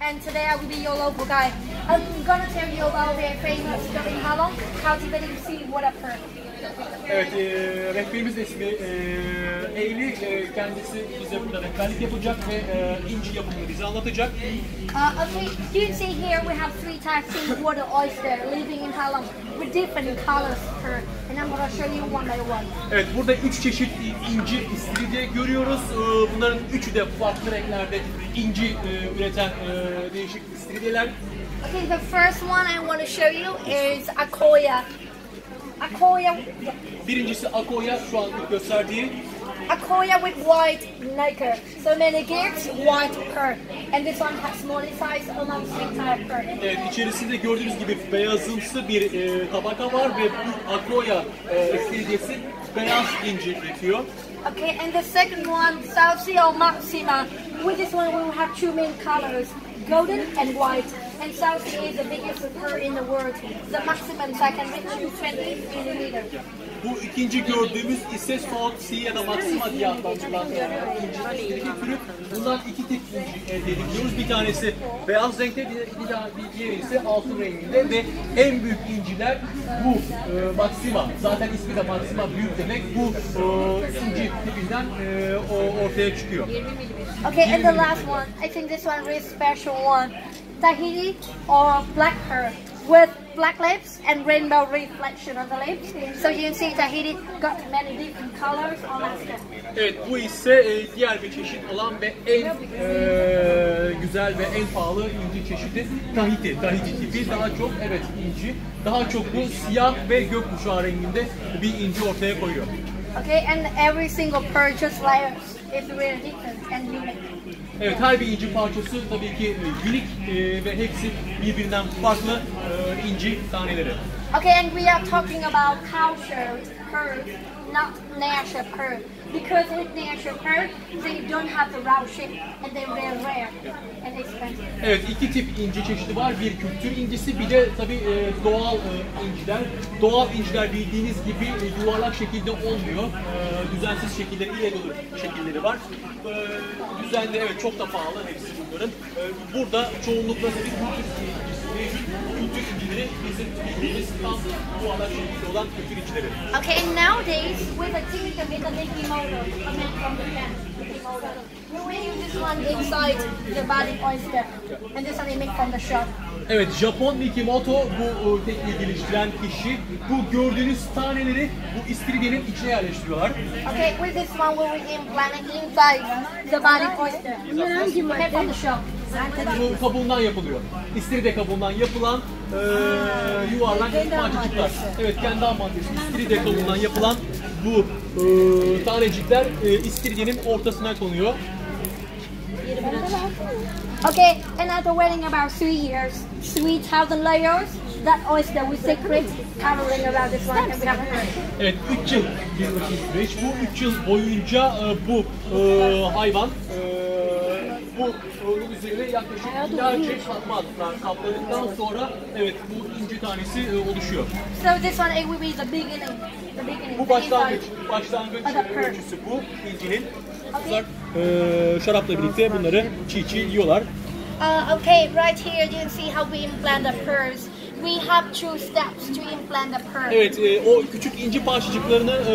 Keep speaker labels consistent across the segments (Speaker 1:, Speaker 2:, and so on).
Speaker 1: and today I will be your local guide. I'm gonna tell you about their famous in Halong, cultivating seawater pearl.
Speaker 2: Evet, e, rehberimiz de ismi e, Eylül. E, kendisi bize burada rehberlik yapacak ve e, inci yapımını bize anlatacak.
Speaker 1: Uh, okay, you see here we have three types of water oyster living in Halong with different colors per, and I'm gonna show you one by one.
Speaker 2: Evet, burada üç çeşit inci istiridye görüyoruz. E, bunların üçü de farklı renklerde inci e, üreten e, değişik istiridyeler.
Speaker 1: Okay, the first one I want to show you is Akoya. Akoya,
Speaker 2: Birincisi Akoya, şu an gösterdiği.
Speaker 1: Akoya with white nacre. So many gifts, white pearl. And this one has smaller size, almost three type pearl.
Speaker 2: Evet, içerisinde gördüğünüz gibi beyazımsı bir e, tabaka var ve bu Akoya e, istiridyesi beyaz inci üretiyor.
Speaker 1: Okay, and the second one, Salsio Maxima. With this one, we will have two main colors, golden and white. And Salsio is the biggest pearl in the world. The maximum size can reach to 20 millimeter.
Speaker 2: Bu ikinci gördüğümüz ise South Sea ya da Maxima diye adlandırılan türü. Bundan iki tip inci elde edebiliyoruz. Bir tanesi beyaz renkte, bir, bir, daha- bir diğeri ise altın renginde ve en büyük inciler bu e, Maxima. Zaten ismi de Maxima büyük demek. Bu e, inci tipinden e, o, ortaya çıkıyor.
Speaker 1: Okay, and the last one, I think this one really special one. Tahiti or black pearl with black lips and rainbow reflection on the lips. So you can see Tahiti got many different colors on skin.
Speaker 2: Evet bu ise e, diğer bir çeşit olan ve en e, güzel ve en pahalı inci çeşidi Tahiti. Tahiti tipi daha çok evet inci. Daha çok bu siyah ve gökkuşağı renginde bir inci ortaya koyuyor.
Speaker 1: Okay, and every single pearl just layers is really different and unique.
Speaker 2: Evet her bir inci parçası tabii ki e, unik e, ve hepsi birbirinden farklı e, inci taneleri.
Speaker 1: Okay, and we are talking about cultured pearls, not natural pearl. Because with natural pearl, they don't have the round and they're very rare and expensive.
Speaker 2: Evet iki tip inci çeşidi var. Bir kültür incisi bir de tabii e, doğal e, inciler. Doğal inciler bildiğiniz gibi e, yuvarlak şekilde olmuyor. E, düzensiz şekilleri, irregular şekilleri var. Düzenli evet çok da pahalı hepsi bunların. Burada çoğunlukla tabii kültür incisi mevcut. Kültür incileri bizim bildiğimiz tam yuvarlak şekilde olan kültür incileri.
Speaker 1: Okay, and nowadays with a typical with a Mickey model, a man from Japan, Mickey model. We will use this one inside the body oyster, and this one is made from the shell.
Speaker 2: Evet, Japon Mikimoto bu e, tekniği geliştiren kişi. Bu gördüğünüz taneleri bu istiridyenin içine yerleştiriyorlar.
Speaker 1: Okay, with this one we will implant it inside the body oyster, made from the shell.
Speaker 2: Bu kabuğundan yapılıyor. İstiridye kabuğundan yapılan e, yuvarlak parçacıklar. Evet, kendi ham maddesi. İstiridye kabuğundan yapılan bu e, tanecikler e, istiridyenin ortasına konuyor.
Speaker 1: Okay, and after waiting about three years, three thousand layers, that oyster we secret covering around this one, and we have a
Speaker 2: Evet, 3 yıl bir süreç. Bu 3 yıl boyunca e, bu e, hayvan e, bu e, üzerine yaklaşık binlerce katmanlar kapladıktan sonra evet bu inci tanesi e, oluşuyor.
Speaker 1: So this one it will be the beginning, the beginning.
Speaker 2: Bu başlangıç, başlangıç ölçüsü bu incinin. Kızlar e, şarapla birlikte bunları çiğ çiğ yiyorlar.
Speaker 1: Uh, okay, right here you can see how we implant the pearls. We have two steps to implant the pearl.
Speaker 2: Evet, e, o küçük inci parçacıklarını e,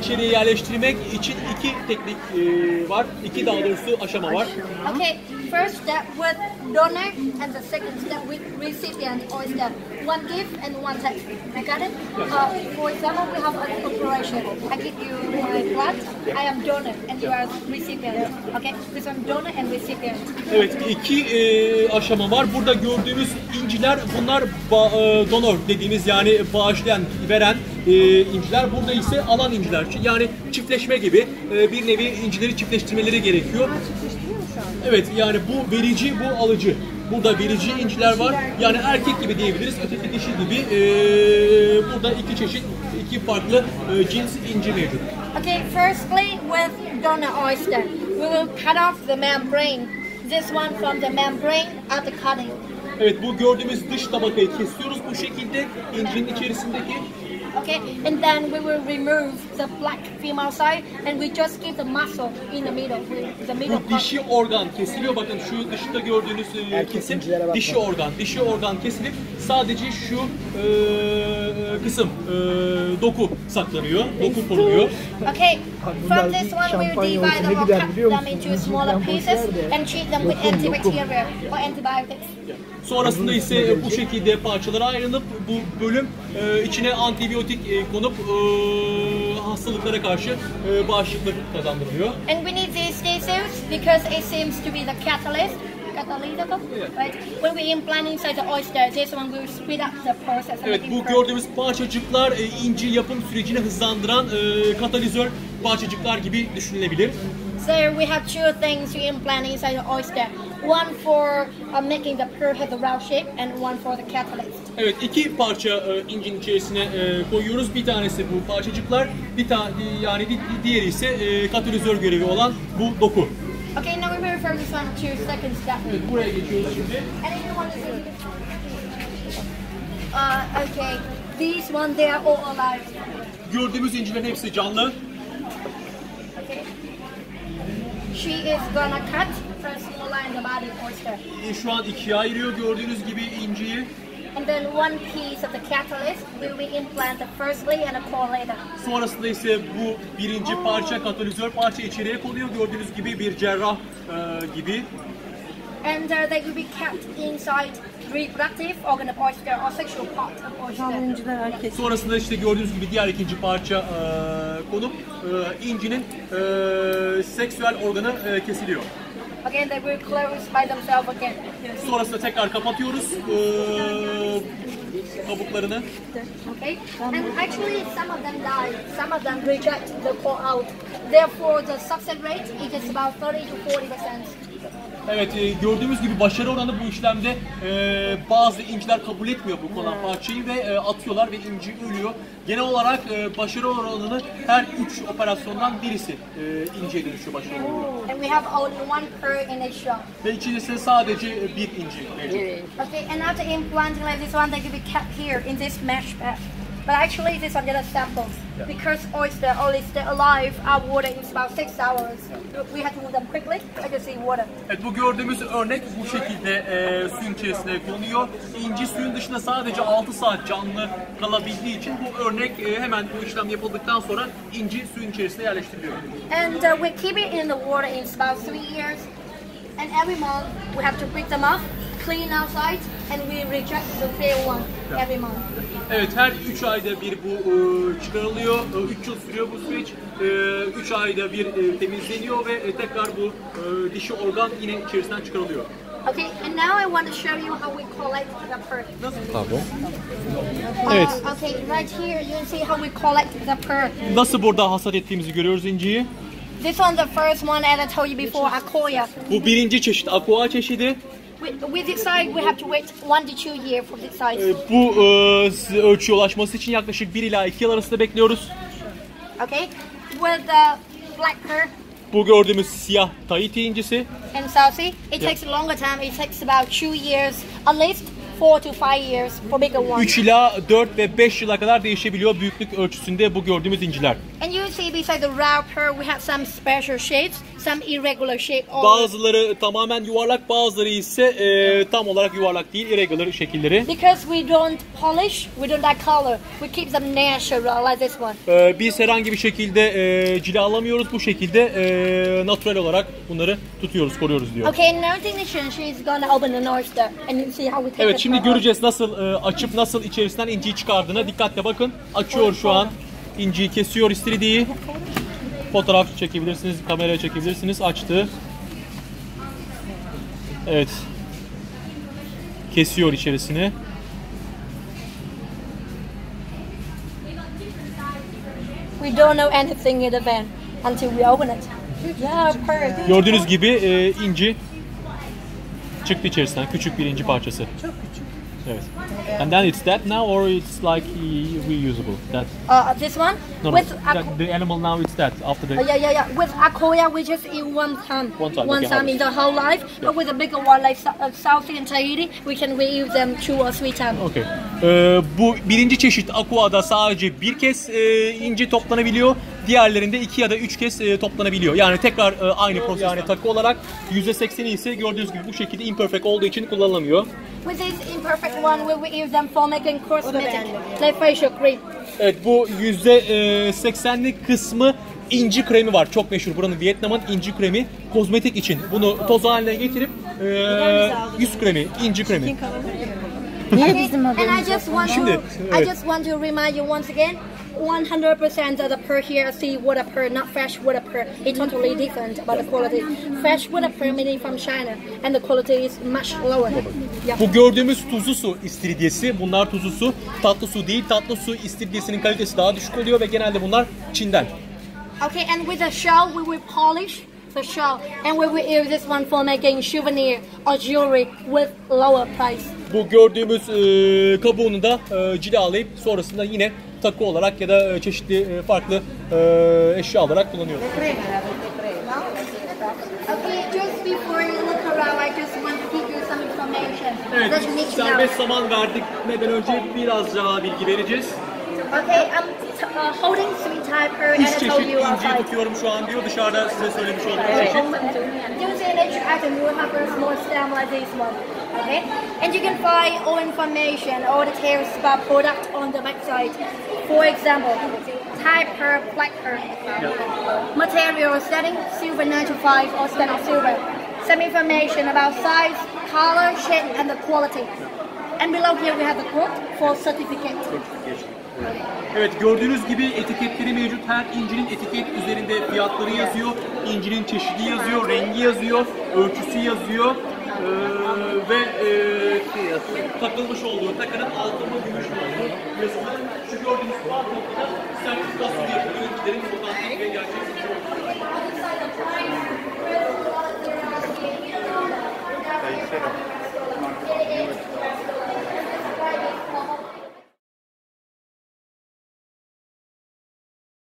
Speaker 2: içeriye yerleştirmek için iki teknik e, var. İki daha doğrusu aşama var.
Speaker 1: Okay, first step with donor and the second step with recipient oyster. One give and one take. You got it? Uh, for example, we have a operation. I give you. I am donor and you are recipient. Okay, this one donor and recipient.
Speaker 2: Evet, iki e, aşama var. Burada gördüğümüz inciler bunlar ba- e, donor dediğimiz yani bağışlayan, veren e, inciler. Burada ise alan inciler. Yani çiftleşme gibi e, bir nevi incileri çiftleştirmeleri gerekiyor. Evet, yani bu verici, bu alıcı. Burada verici inciler var. Yani erkek gibi diyebiliriz, öteki dişi gibi. E, burada iki çeşit, iki farklı e, cins inci mevcut.
Speaker 1: Okay, firstly with donor oyster, we will cut off the membrane. This one from the membrane after cutting.
Speaker 2: Evet, bu gördüğümüz dış tabakayı kesiyoruz bu şekilde incinin içerisindeki.
Speaker 1: Okay, and then we will remove the black female side, and we just give the muscle in the middle, the middle
Speaker 2: Bu
Speaker 1: part.
Speaker 2: dişi organ kesiliyor. Bakın şu dışında gördüğünüz e,
Speaker 3: Erkek
Speaker 2: kesim
Speaker 3: bakma.
Speaker 2: dişi organ. Dişi organ kesilip sadece şu e, kısım e, doku saklanıyor. Doku korunuyor.
Speaker 1: Okay, from this one
Speaker 3: şampanya
Speaker 1: divide them or cut them into smaller pieces and treat them with antibacterial or antibiotics.
Speaker 2: Sonrasında ise bu şekilde parçalara ayrılıp bu bölüm e, içine antibiyotik e, konup e, hastalıklara karşı e, bağışıklık kazandırılıyor.
Speaker 1: And we need these tissues because it seems to be the catalyst. Catalytic, right? When we implant inside the oyster, this one will speed up the process.
Speaker 2: Evet bu gördüğümüz parçacıklar e, inci yapım sürecini hızlandıran e, katalizör parçacıklar gibi düşünülebilir.
Speaker 1: So we have two things to implant inside the oyster. One for uh, making the pearl have the round shape, and one for the catalyst.
Speaker 2: Evet iki parça e, incin içerisine e, koyuyoruz. Bir tanesi bu parçacıklar, bir tane yani di- diğeri ise e, katalizör görevi olan bu doku.
Speaker 1: Okay, now we move from this one to second step.
Speaker 2: Evet buraya geçiyoruz şimdi.
Speaker 1: And if you want to see, uh, okay, these one they are all alive.
Speaker 2: Gördüğümüz incilerin hepsi canlı.
Speaker 1: Okay, she is gonna cut first line the body oyster,
Speaker 2: E, Şu an ikiye ayırıyor gördüğünüz gibi inciyi.
Speaker 1: And then one piece of the catalyst will be implanted firstly and a core later.
Speaker 2: Sonrasında ise bu birinci parça katalizör parça içeriye konuyor. Gördüğünüz gibi bir cerrah e, gibi.
Speaker 1: And uh, they will be kept inside reproductive organ of oyster or sexual part of oyster.
Speaker 2: Sonrasında işte gördüğünüz gibi diğer ikinci parça e, konup e, incinin e, seksüel organı e, kesiliyor.
Speaker 1: Again, they will close by themselves again.
Speaker 2: Sonrasında tekrar kapatıyoruz e, kabuklarını.
Speaker 1: Okay? And actually, some of them die. Some of them reject the call out. Therefore, the success rate is about 30 to 40 percent.
Speaker 2: Evet e, gördüğümüz gibi başarı oranı bu işlemde e, bazı inciler kabul etmiyor bu konan parçayı ve e, atıyorlar ve inci ölüyor. Genel olarak e, başarı oranını her üç operasyondan birisi e, inciye dönüşüyor başarı oranı.
Speaker 1: And we have only one pearl in.
Speaker 2: Ve içerisinde sadece bir inci mevcut.
Speaker 1: Okay, and after implanting like this one, they can be kept here in this mesh bag. But actually, this one just samples. Because oyster only stay alive our water in about six hours. We have to move them quickly. I can see water.
Speaker 2: Evet bu gördüğümüz örnek bu şekilde e, suyun içerisine konuyor. İnci suyun dışında sadece 6 saat canlı kalabildiği için bu örnek e, hemen bu işlem yapıldıktan sonra inci suyun içerisine yerleştiriliyor.
Speaker 1: And uh, we keep it in the water in about three years. And every month we have to break them off, clean outside, and we reject the fair one every month.
Speaker 2: Evet her 3 ayda bir bu e, çıkarılıyor. 3 yıl sürüyor bu süreç. 3 ayda bir e, temizleniyor ve e, tekrar bu e, dişi organ yine içerisinden çıkarılıyor.
Speaker 1: Okay, and now I want to show you how we collect the pearl.
Speaker 3: Pardon.
Speaker 2: Evet.
Speaker 1: Uh, okay, right here you can see how we collect the pearl.
Speaker 2: Nasıl burada hasat ettiğimizi görüyoruz inciyi.
Speaker 1: This one's the first one, as I told you before, Akoya.
Speaker 2: Bu birinci çeşit aqua çeşidi.
Speaker 1: With, with this size, we have to wait one to two years for this size.
Speaker 2: E, Bu e, ölçüye ulaşması için yaklaşık 1 ila 2 yıl arasında bekliyoruz.
Speaker 1: Okay, with the black
Speaker 2: Bu gördüğümüz siyah Tahiti incisi.
Speaker 1: and South Sea, it takes a longer time. It takes about two years, at least four to five years for bigger ones.
Speaker 2: 3 ila 4 ve 5 yıla kadar değişebiliyor büyüklük ölçüsünde bu gördüğümüz inciler.
Speaker 1: And you see beside the pearl, we have some special shapes, some irregular shape. Or
Speaker 2: Bazıları tamamen yuvarlak, bazıları ise e, tam olarak yuvarlak değil, irregular şekilleri.
Speaker 1: because we don't polish, we don't add color. We keep them natural like this one.
Speaker 2: E, biz herhangi bir şekilde e, cilalamıyoruz. Bu şekilde e, natural olarak bunları tutuyoruz, koruyoruz diyor.
Speaker 1: Okay, now technician, she's gonna open an oyster and see how we take
Speaker 2: Evet şimdi göreceğiz nasıl e, açıp nasıl içerisinden inciyi çıkardığına. Dikkatle bakın. Açıyor şu an. İnciyi kesiyor istiridiği. Fotoğraf çekebilirsiniz, kameraya çekebilirsiniz. Açtı. Evet. Kesiyor içerisini.
Speaker 1: We don't know anything in the van until we open it. Yeah.
Speaker 2: Gördüğünüz gibi e, inci çıktı içerisinden. Küçük bir inci parçası. Evet. And then it's dead now or it's like e- reusable? That
Speaker 1: Uh, this one
Speaker 2: no, no.
Speaker 1: with
Speaker 2: That, the animal now it's dead after the
Speaker 1: uh, yeah, yeah, yeah. With aqua, we just eat one time,
Speaker 2: One time, okay,
Speaker 1: time in the whole life. But with a bigger one like uh, South and Tahiti, we can reuse them two or three times.
Speaker 2: Okey. Ee, bu birinci çeşit aqua'da sadece bir kez e, inci toplanabiliyor. Diğerlerinde iki ya da üç kez e, toplanabiliyor. Yani tekrar e, aynı proses. Yani takı olarak %80'i ise gördüğünüz gibi bu şekilde imperfect olduğu için kullanılamıyor.
Speaker 1: With this imperfect one, we will use them for making cosmetic, like facial cream.
Speaker 2: Evet bu %80'lik kısmı inci kremi var. Çok meşhur. Buranın Vietnam'ın inci kremi kozmetik için. Bunu toz haline getirip e, yüz kremi, inci kremi.
Speaker 1: I just want to,
Speaker 2: Şimdi,
Speaker 1: I
Speaker 2: evet.
Speaker 1: just want to remind you once again, 100% of the pearl here, see water pearl, not fresh water pearl. It's totally different about the quality. Fresh water pearl meaning from China, and the quality is much lower. Yeah.
Speaker 2: Bu gördüğümüz tuzlu su istiridyesi. Bunlar tuzlu su. Tatlı su değil. Tatlı su istiridyesinin kalitesi daha düşük oluyor ve genelde bunlar Çin'den.
Speaker 1: Okay, and with the shell, we will polish the shell, and we will use this one for making souvenir or jewelry with lower price.
Speaker 2: Bu gördüğümüz e, kabuğunu da e, cilalayıp sonrasında yine takı olarak ya da e, çeşitli e, farklı e, eşya olarak kullanıyoruz.
Speaker 1: Okay, just before you look around, I just want to give you some information
Speaker 2: Evet, serbest zaman verdikmeden önce biraz daha bilgi vereceğiz.
Speaker 1: Okay, I'm uh, holding sweet Thai pearl and I told you
Speaker 2: inciyi
Speaker 1: outside.
Speaker 2: tutuyorum şu an diyor. Dışarıda size söylemiş olduğum çeşit.
Speaker 1: Using each item, you will have a small stamp like this one. Okay, and you can find all information, all details about product on the website. For example, Thai pearl, black pearl. Material setting, silver 95 or standard silver. Some information about size, color, shape, and the quality. And below here we have the code for certificate.
Speaker 2: Evet gördüğünüz gibi etiketleri mevcut. Her incinin etiket üzerinde fiyatları yazıyor. İncinin çeşidi yazıyor, rengi yazıyor, ölçüsü yazıyor. Ee, ve e, takılmış olduğu takının altın ve gümüş olduğu yazılı. Şu gördüğünüz bazı noktada sertifikasyon yapıyor. Ürünlerin potansiyeli ve gerçek